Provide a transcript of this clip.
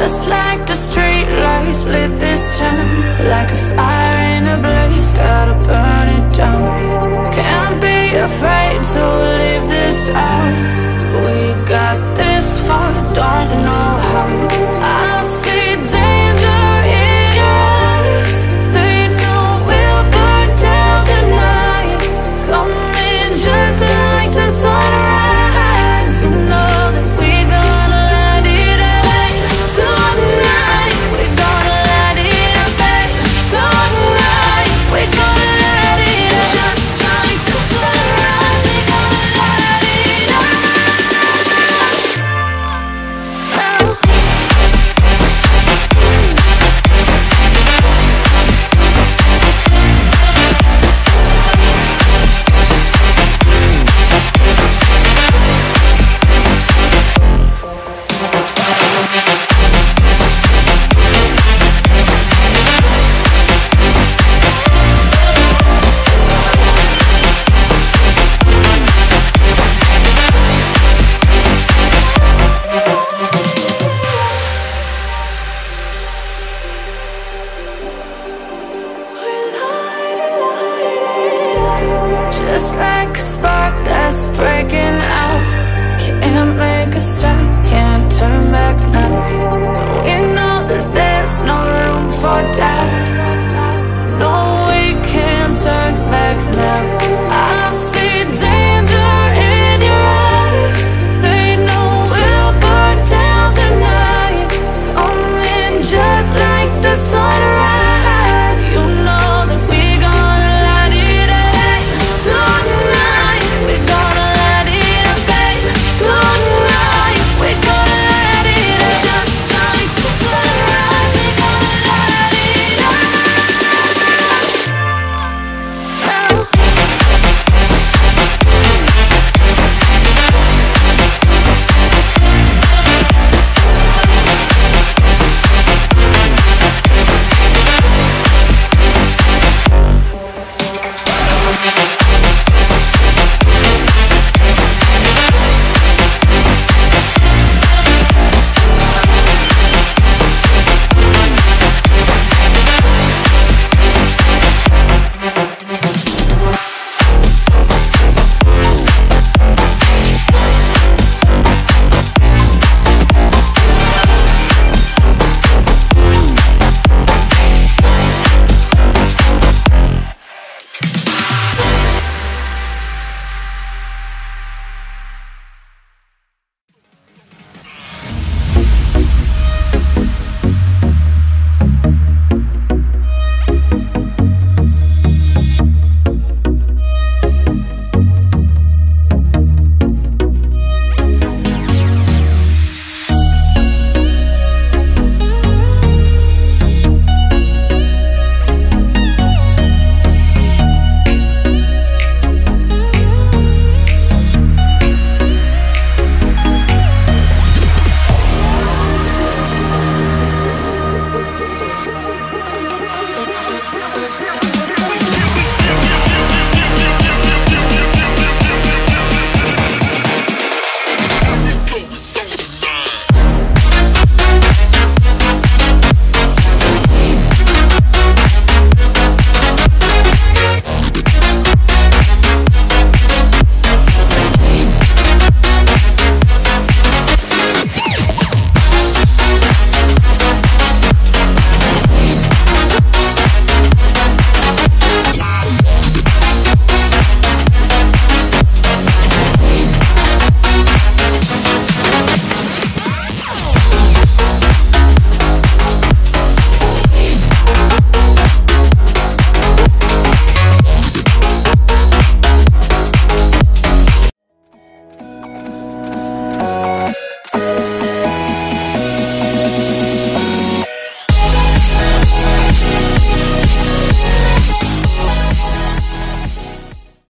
Just like the street lights lit this town Like a fire in a blaze, gotta burn it just like a spark that's breaking out. Can't make a stop, can't turn back now. We know that there's no room for doubt. No, we can't turn back now. I see danger in your eyes. They know we'll burn down the night. Coming just like the sun.